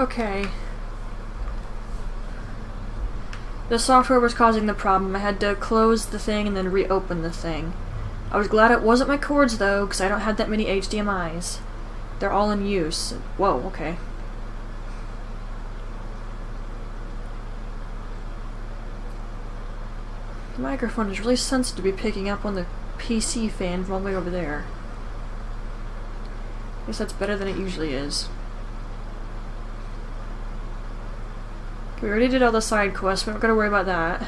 Okay. The software was causing the problem. I had to close the thing and then reopen the thing. I was glad it wasn't my cords though, because I don't have that many HDMIs. They're all in use. Whoa, okay. The microphone is really sensitive to be picking up on the PC fan from all the way over there. I Guess that's better than it usually is. We already did all the side quests, we're not gonna worry about that.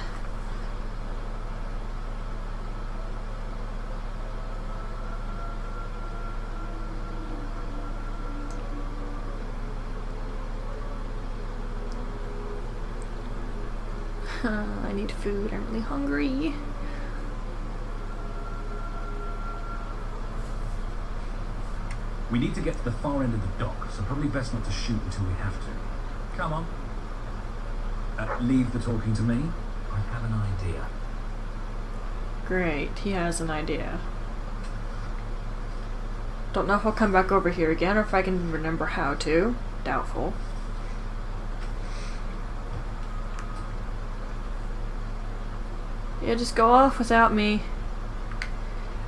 I need food, I'm really hungry. We need to get to the far end of the dock, so probably best not to shoot until we have to. Come on. Uh, leave the talking to me. I have an idea. Great, he has an idea. Don't know if I'll come back over here again or if I can remember how to. Doubtful. Yeah, just go off without me.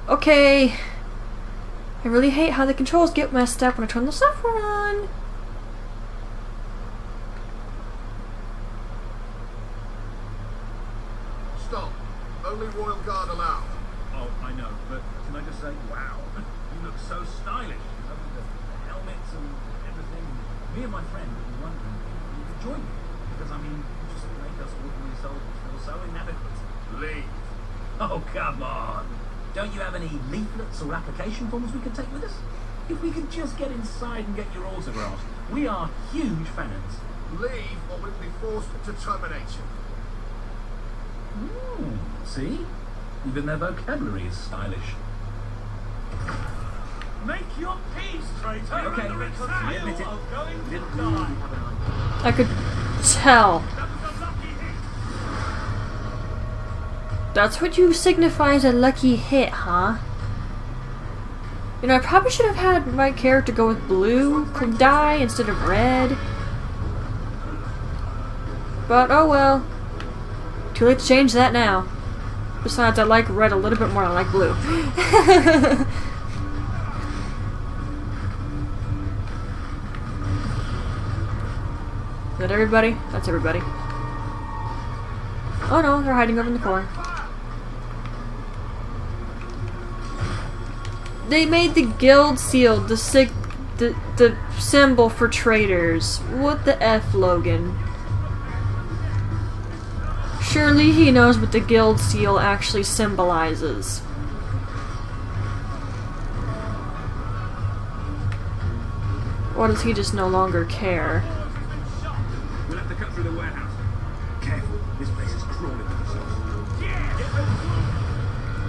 Okay. I really hate how the controls get messed up when I turn the software on. Stop. Only Royal Guard allowed. Oh, I know, but can I just say, wow, you look so stylish. You know, with the, the helmets and everything. Me and my friend were wondering if you could join me. Because, I mean, you just make us ordinary soldiers feel so inadequate. Leave. Oh, come on. Don't you have any leaflets or application forms we could take with us? If we could just get inside and get your autographs. We are huge fans. Leave or we'll be forced to terminate you. Hmm, see? Even their vocabulary is stylish. Make your peace, traitor! Okay, I admit it. going to Didn't really die. have an idea. I could tell. That was a lucky hit. That's what you signify as a lucky hit, huh? You know, I probably should have had my character go with blue dye instead of red. But oh well. Too late to change that now. Besides, I like red a little bit more than I like blue. everybody? That's everybody. Oh no, they're hiding over in the corner. They made the guild seal the sig the the symbol for traitors. What the F Logan? Surely he knows what the guild seal actually symbolizes. Or does he just no longer care?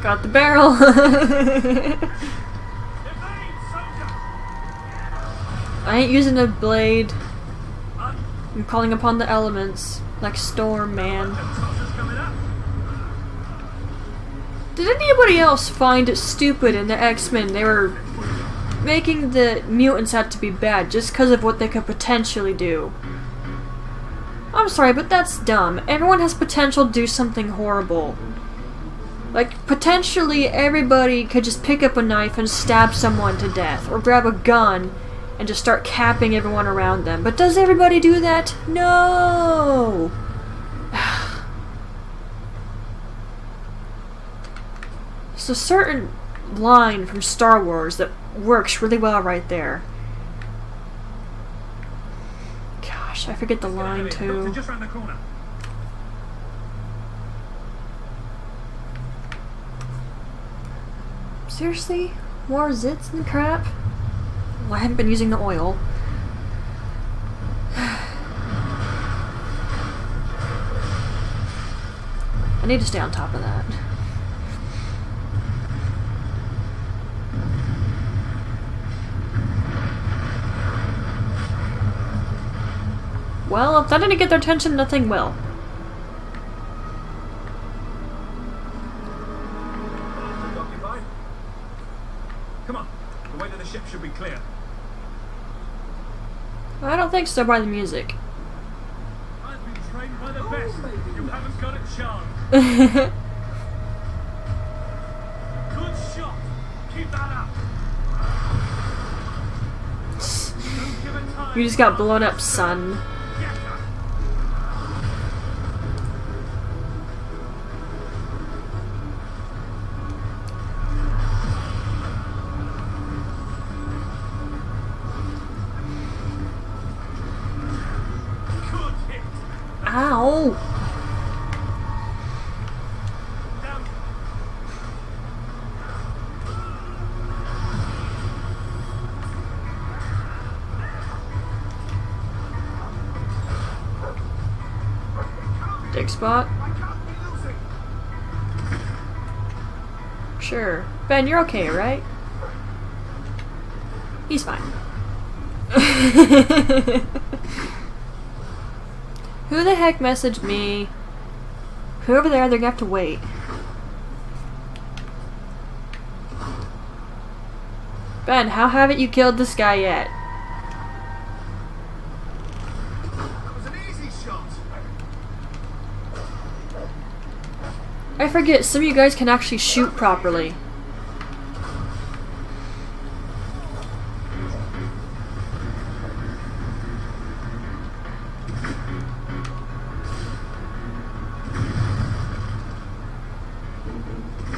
Got the barrel. I ain't using a blade. I'm calling upon the elements, like Storm Man. Did anybody else find it stupid in the X-Men they were making the mutants out to be bad just because of what they could potentially do? I'm sorry, but that's dumb. Everyone has potential to do something horrible. Like, potentially everybody could just pick up a knife and stab someone to death, or grab a gun and just start capping everyone around them. But does everybody do that? No! It's a certain line from Star Wars that works really well right there. Gosh, I forget the line too. just round the corner. Seriously? More zits and crap? Well, I haven't been using the oil. I need to stay on top of that. Well, if that didn't get their attention, nothing will. Ship should be clear. I don't think so by the music. I've been trained by the best. You haven't got a chance. Good shot. Keep that up. Don't give it time. you just got blown up, son. Spot. Sure. Ben, you're okay, right? He's fine. Who the heck messaged me? Whoever they are, they're gonna have to wait. Ben, how haven't you killed this guy yet? Forget, some of you guys can actually shoot properly.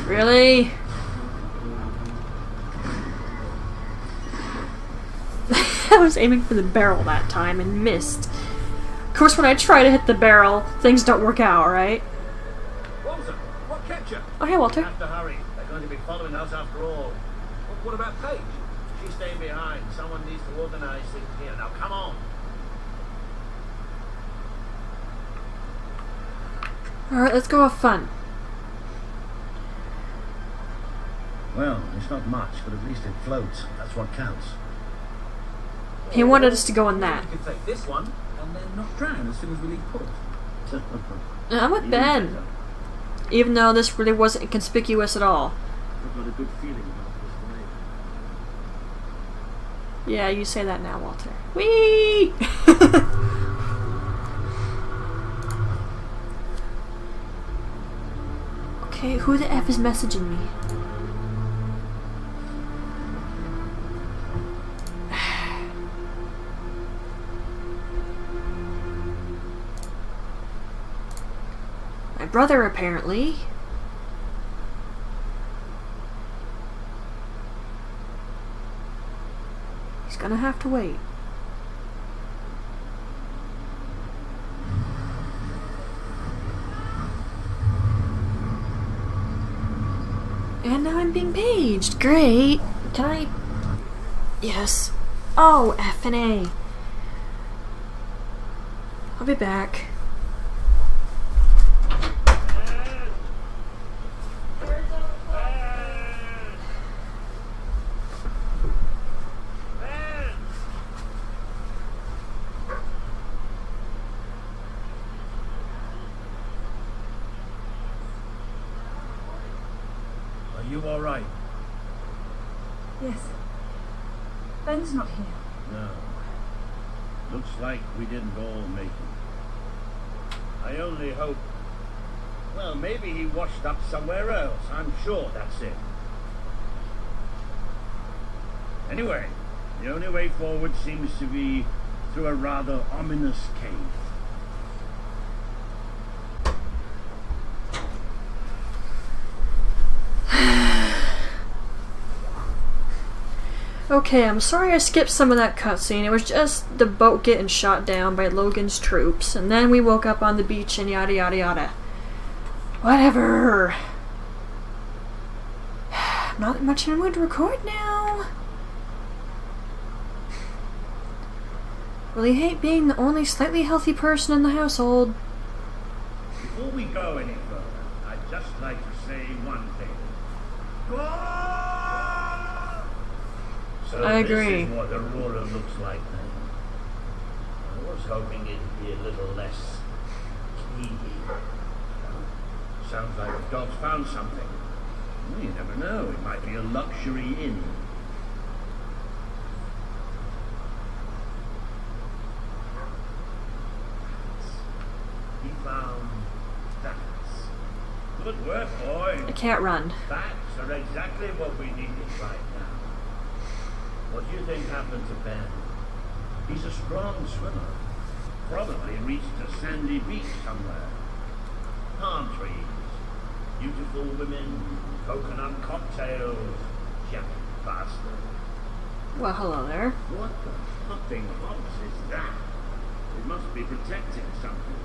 Really? I was aiming for the barrel that time and missed. Of course, when I try to hit the barrel, things don't work out, right? Walter, what kept you? Oh, hey, Walter. Have to hurry. They're going to be following us after all. What, what about Page? She's staying behind. Someone needs to organise things here. Now, come on. Alright, let's go have fun. Well, it's not much, but at least it floats. That's what counts. He wanted us to go in that. We could take this one and then not drown as soon as we leave port. I'm with Ben. Even though this really wasn't conspicuous at all. I've got a good feeling about this Yeah, you say that now, Walter. Whee! okay, who the F is messaging me? Brother, apparently. He's gonna have to wait. And now I'm being paged. Great. Can I? Yes. Oh, F and A. I'll be back. Are you all right? Yes. Ben's not here. No. Looks like we didn't all make it. I only hope. Well, maybe he washed up somewhere else. I'm sure that's it. Anyway, the only way forward seems to be through a rather ominous cave. Okay, I'm sorry I skipped some of that cutscene. It was just the boat getting shot down by Logan's troops, and then we woke up on the beach and yada yada yada. Whatever. I'm not much in a mood to record now. Really hate being the only slightly healthy person in the household. Before we go any further, I'd just like to say one thing. So I this agree. is what Aurora looks like then. I was hoping it'd be a little less clean. Sounds like the dog's found something. Well, you never know, it might be a luxury inn. He found bats. Good work, boy. I can't run. Bats are exactly what we needed right now. What do you think happened to Ben? He's a strong swimmer. Probably reached a sandy beach somewhere. Palm trees beautiful women, coconut cocktails. Jack bastard. Well, hello there. What the hopping hops is that? It must be protecting something.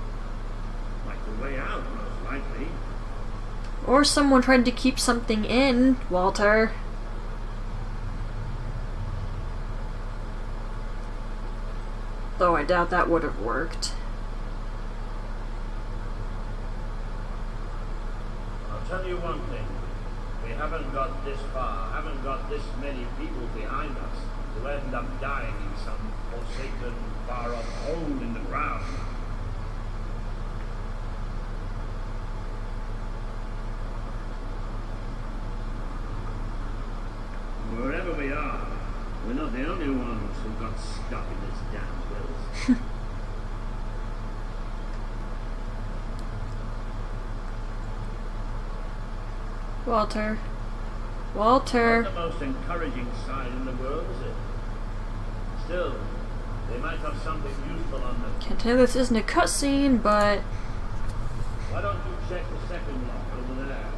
Like the way out, most likely. Or someone tried to keep something in, Walter. Though I doubt that would have worked. I'll tell you one thing. We haven't got this far, haven't got this many people behind us to end up dying in some forsaken, far-off hole in the ground. Wherever we are, we're not the only ones who got stuck in this damn place. Walter. Not Walter. the most encouraging sign in the world, is it? Still, they might have something useful on them. Can't tell this isn't a cutscene, but Why don't you check the second lock over there?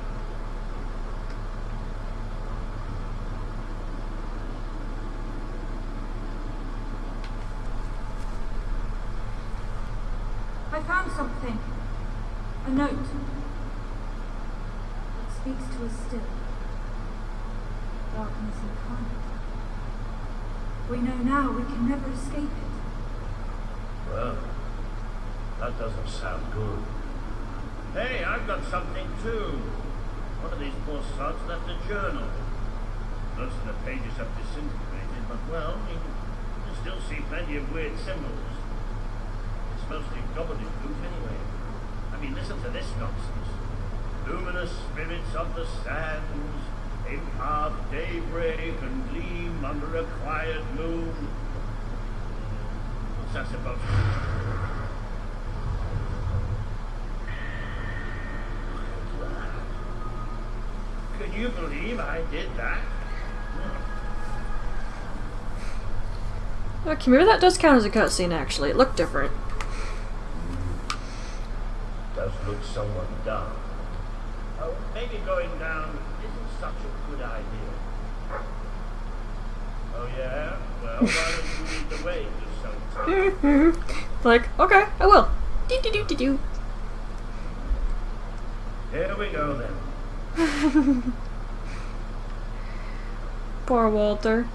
I found something. A note. It speaks to us still. We know now we can never escape it. Well, that doesn't sound good. Hey, I've got something too. One of these poor sods left a journal. Most of the pages have disintegrated, but well, you can still see plenty of weird symbols. It's mostly gobbledygook anyway. I mean, listen to this nonsense. Luminous spirits of the sands, impart daybreak and gleam under a quiet moon. What's that supposed to be? Can you believe I did that? okay, maybe that does count as a cutscene. Actually, it looked different. Does look somewhat dark. Oh, maybe going down isn't such a good idea. Oh yeah? Well, why don't you lead the way just sometime? like, okay, I will. Do do do do do. Here we go then. Poor Walter.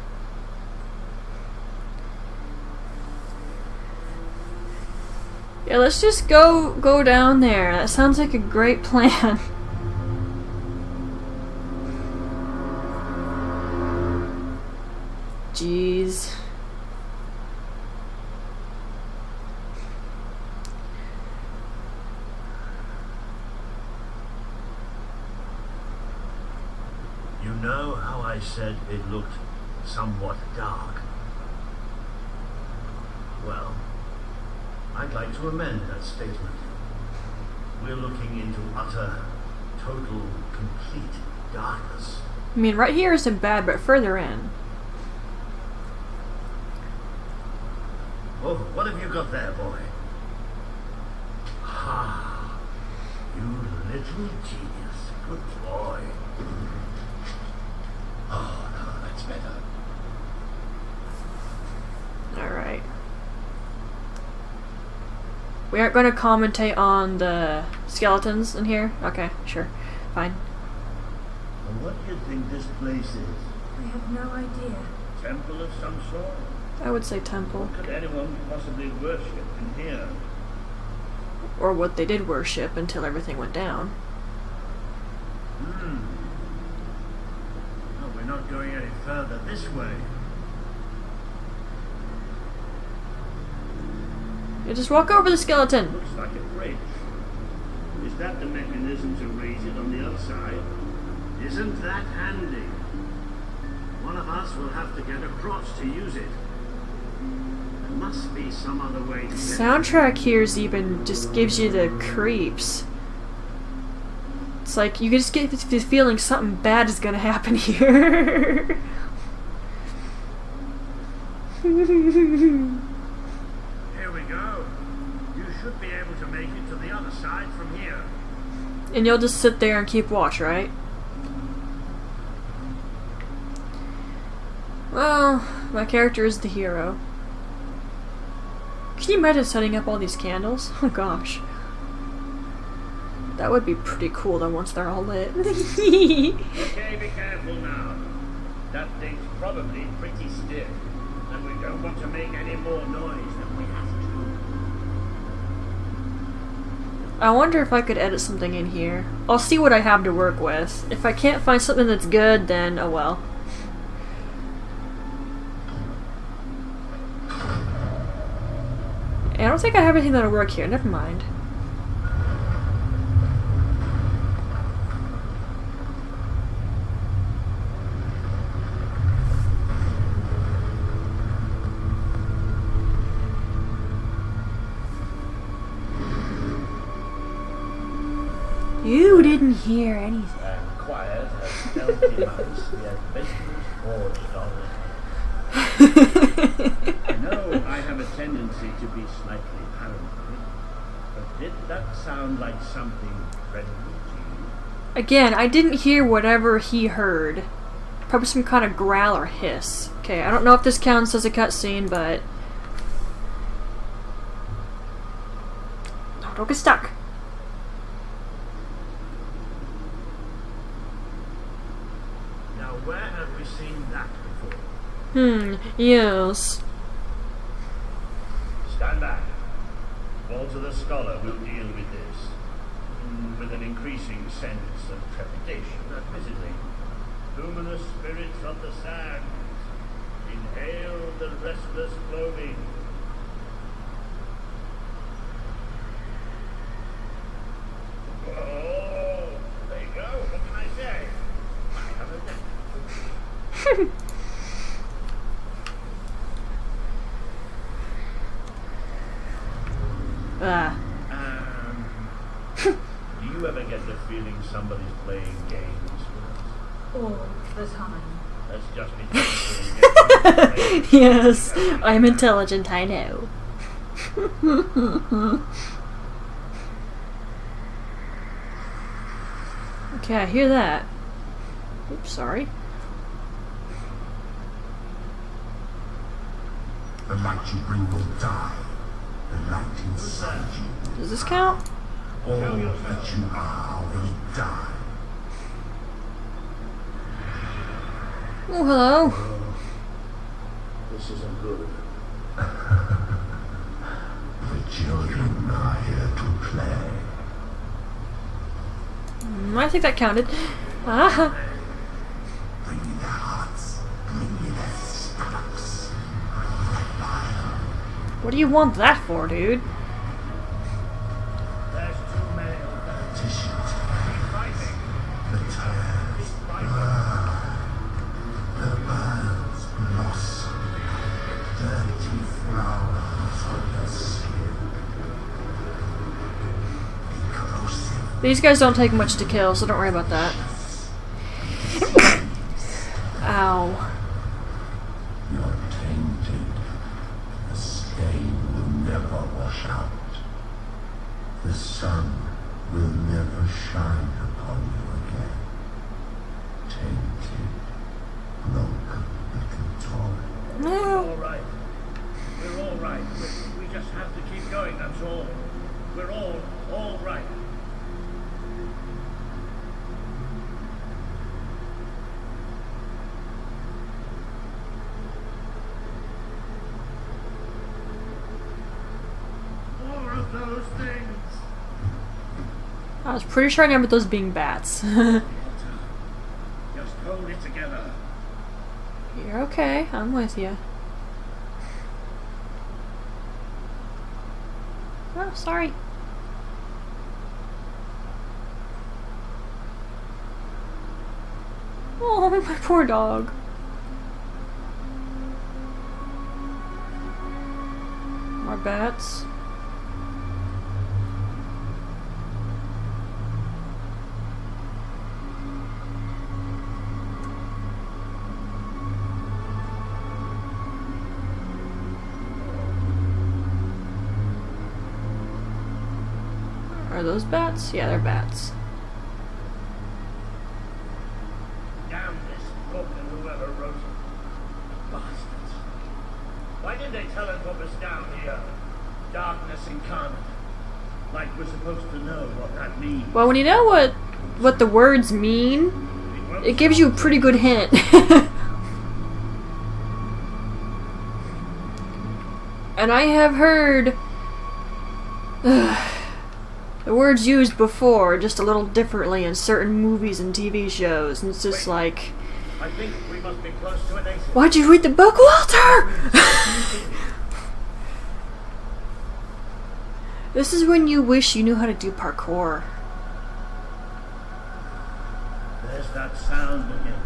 Yeah, let's just go go down there. That sounds like a great plan. You know how I said it looked somewhat dark? Well, I'd like to amend that statement. We're looking into utter, total, complete darkness. I mean, right here isn't bad, but further in. Oh, what have you got there, boy? Ah, you little genius. Good boy. Oh, no, that's better. Alright. We aren't going to commentate on the skeletons in here? Okay, sure. Fine. And what do you think this place is? I have no idea. Temple of some sort? I would say temple. Could anyone possibly worship in here? Or what they did worship until everything went down. Hmm. No, we're not going any further this way. You just walk over the skeleton. Looks like a bridge. Is that the mechanism to raise it on the other side? Isn't that handy? One of us will have to get across to use it. There must be some other way to get Soundtrack here's even just gives you the creeps. It's like you just get this feeling something bad is gonna happen here. Here we go. You should be able to make it to the other side from here. and you'll just sit there and keep watch, right? Well, my character is the hero. Can you imagine setting up all these candles? Oh gosh. That would be pretty cool though once they're all lit. Okay, be careful now. That thing's probably pretty stiff, and we don't want to make any more noise than we have to. I wonder if I could edit something in here. I'll see what I have to work with. If I can't find something that's good, then oh well. I don't think I have anything that'll work here. Never mind. You didn't hear anything. tendency to be slightly paranoid, but did that sound like something friendly to you? Again, I didn't hear whatever he heard. Probably some kind of growl or hiss. Okay, I don't know if this counts as a cutscene, but. No, don't get stuck. Now, where have we seen that before? Hmm, yes. Stand back. Walter the Scholar will deal with this. Mm, With an increasing sense of trepidation, admittedly. Luminous spirits of the sands, inhale the restless gloaming. Oh, there you go. What can I say? I have a knack. Ah. Um, do you ever get the feeling somebody's playing games with us? All the time. Let's just be thankful we get yes, I'm intelligent, I know. okay, I hear that. Oops, sorry. The light you bring will die. The light inside you. Does this count? All that you are will die. Oh, hello. This isn't good. The children are here to play. Mm, I think that counted. Ah. Bring me their hearts. Bring me their stomachs. What do you want that for, dude? These guys don't take much to kill, so don't worry about that. Ow. You're tainted. The stain will never wash out. The sun will never shine upon you again. Tainted. Broken little toy. No. All right. We're all right. We, we just have to keep going, that's all. We're all, all right. More of those things. I was pretty sure I remember those being bats. Just hold it together. You're okay. I'm with you. Oh, sorry. Oh, my poor dog. More bats. Are those bats? Yeah, they're bats. Damn this book and whoever wrote it. Bastards. Why did they tell us what was down here? Darkness incarnate. Like we're supposed to know what that means. Well, when you know what what the words mean, it gives you a pretty good hint. and I have heard the words used before, just a little differently in certain movies and TV shows, and it's just like, I think we must be close to an exit. why'd you read the book, Walter? this is when you wish you knew how to do parkour. There's that sound again.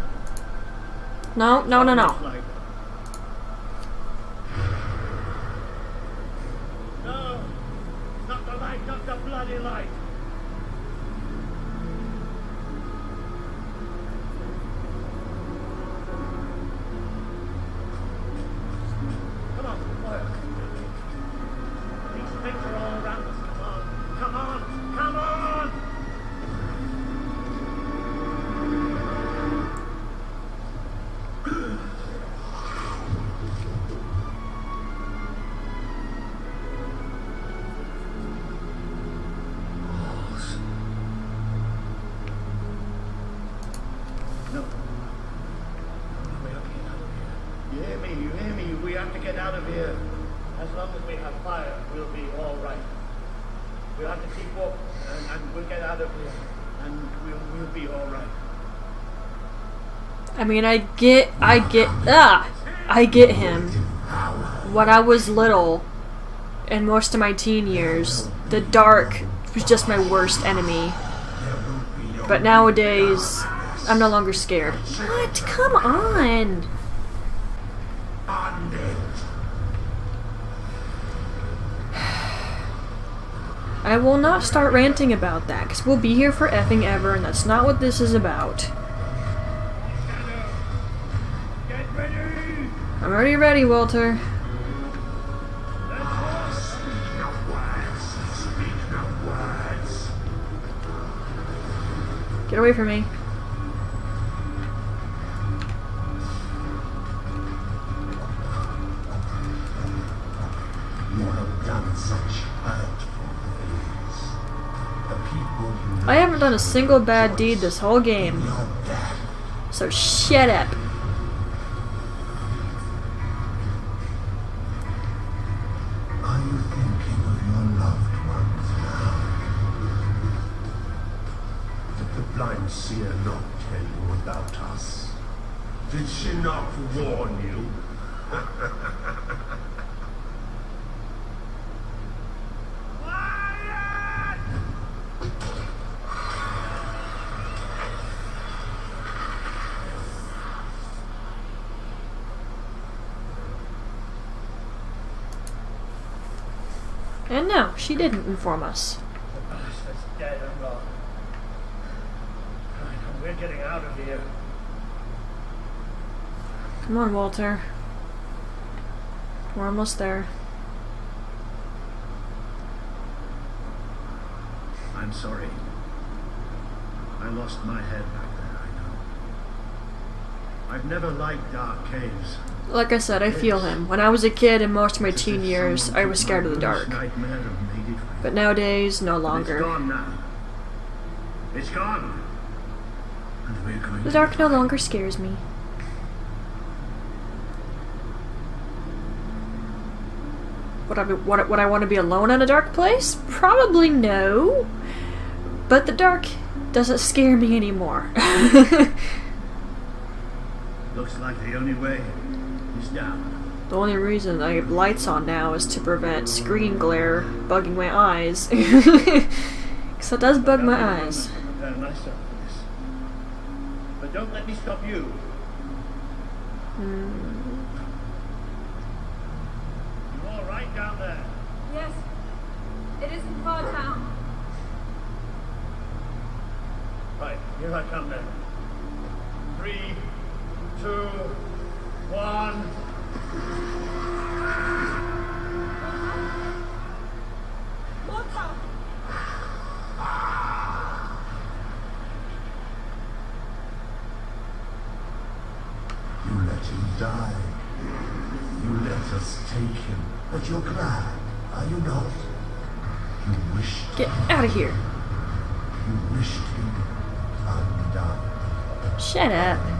No, no, no. Like- No, We'll have to keep walking, and, and we'll get out of here, and we'll, we'll be all right. I mean, I get, I get, ah, I get him. When I was little, and most of my teen years, the dark was just my worst enemy. But nowadays, I'm no longer scared. What? Come on! I will not start ranting about that, because we'll be here for effing ever, and that's not what this is about. I'm already ready, Walter. Get away from me. I haven't done a single bad deed this whole game, so shut up. Are you thinking of your loved ones now? Did the blind seer not tell you about us? Did she not warn you? And no, she didn't inform us. The bastard's dead and gone. Right, we're getting out of here. Come on, Walter. We're almost there. I'm sorry. I lost my head back there, I know. I've never liked dark caves. Like I said, I feel him. When I was a kid and most of my teen years, I was scared of the dark. Nightmare and made it real. But nowadays, no longer. It's gone now. It's gone. And we're going The dark no longer scares me. Would I, be, would, would I want to be alone in a dark place? Probably no. But the dark doesn't scare me anymore. Looks like the only way is down. the only reason I have lights on now is to prevent screen glare bugging my eyes. Because that does bug my I'll take a eyes. moment to prepare myself for this. But don't let me stop you. Hmm. You all right down there? Yes, it isn't far down. Right, here I come then. Three, two, one. You let him die. You let us take him. But you're glad, are you not? You wished. Get out of here. You wished him die. Shut up.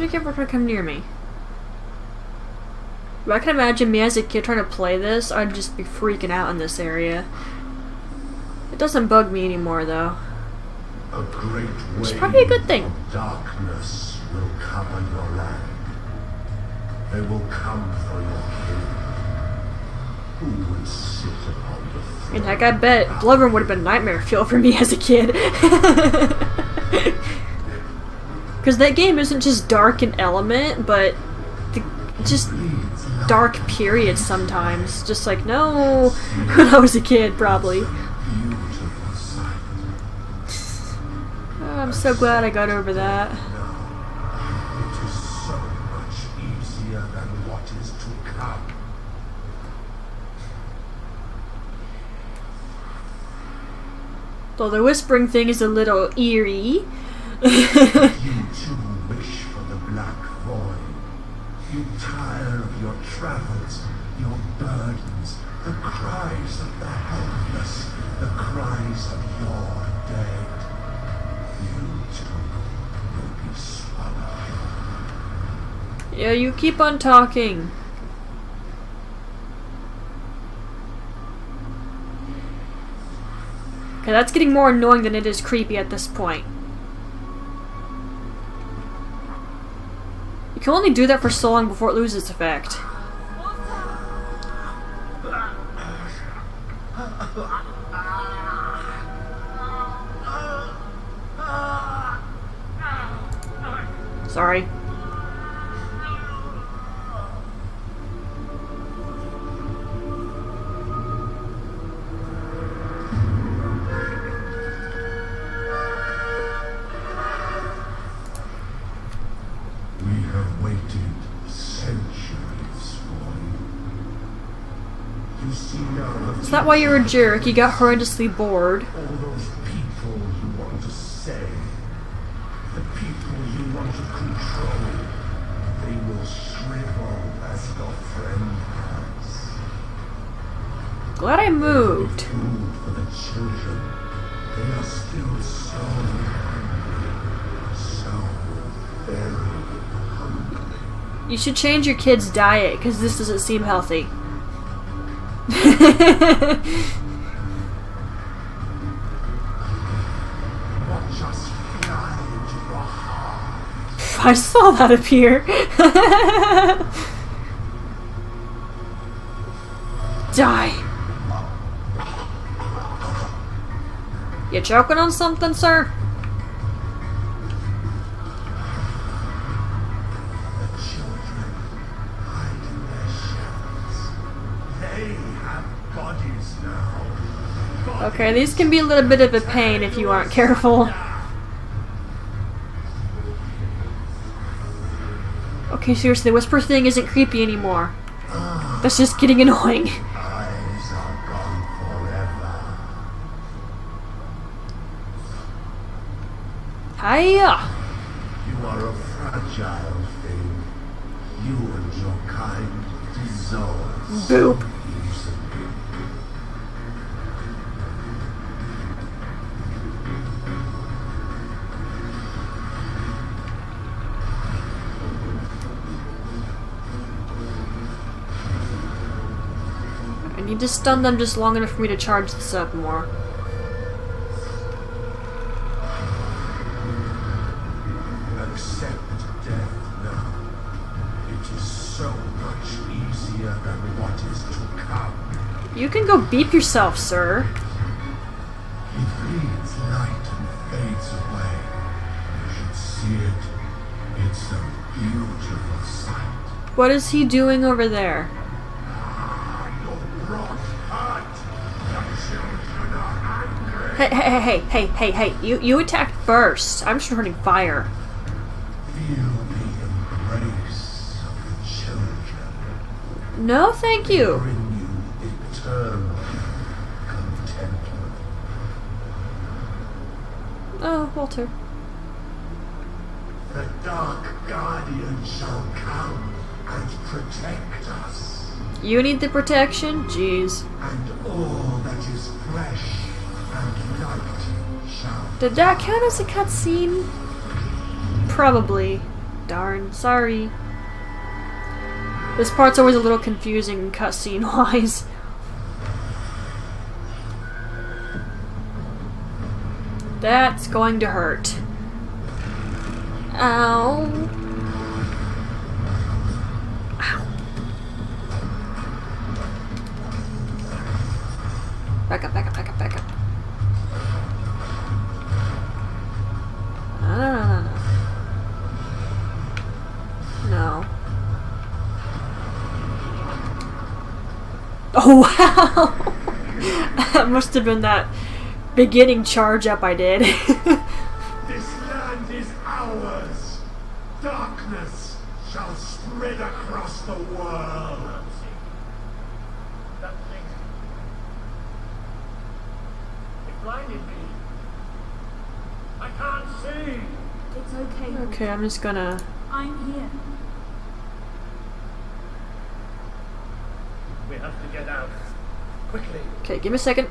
Don't you ever try to come near me? If I can imagine me as a kid trying to play this, I'd just be freaking out in this area. It doesn't bug me anymore though. A great It's wave probably a good thing. darkness will cover your land. They will come for your king. Who would sit upon the throne? And heck, I bet Bloodborne would have been nightmare fuel for me as a kid. Because that game isn't just dark in element, but the, just dark periods sometimes. Just like, no, when I was a kid, probably. Oh, I'm so glad I got over that. Though the whispering thing is a little eerie. travels, your burdens, the cries of the helpless, the cries of your dead. You too will be swallowed. yeah, you keep on talking. Okay, that's getting more annoying than it is creepy at this point. You can only do that for so long before it loses effect. The Is that why you're a jerk? You got horrendously bored. So I moved. You should change your kid's diet because this doesn't seem healthy. I saw that appear. Die. You choking on something, sir? Okay, these can be a little bit of a pain if you aren't careful. Okay, seriously, the whisper thing isn't creepy anymore. That's just getting annoying. Hiya! You are a fragile thing. You and your kind dissolve Boop. I need to stun them just long enough for me to charge this up more. Go beep yourself, sir. It bleeds light and fades away. You should see it. It's a beautiful sight. What is he doing over there? Ah, your brought heart. The children are angry. Hey, hey, hey, hey, hey, hey, hey, you, you attacked first. I'm returning fire. Feel the embrace of the children. No, thank you. You Oh, Walter. The Dark Guardian shall come and protect us, You need the protection? Jeez. and all that is fresh and light shall Did that count as a cutscene? Probably. Darn, sorry. This part's always a little confusing cutscene That's going to hurt. Ow. Ow. Back up, back up, back up, back up. No, no, no, no, no. No. Oh, wow! that must have been that beginning charge up I did. This land is ours. Darkness shall spread across the world. That thing. It blinded me. I can't see. It's okay. okay, I'm just gonna. I'm here. We have to get out. Quickly. Okay, give me a second.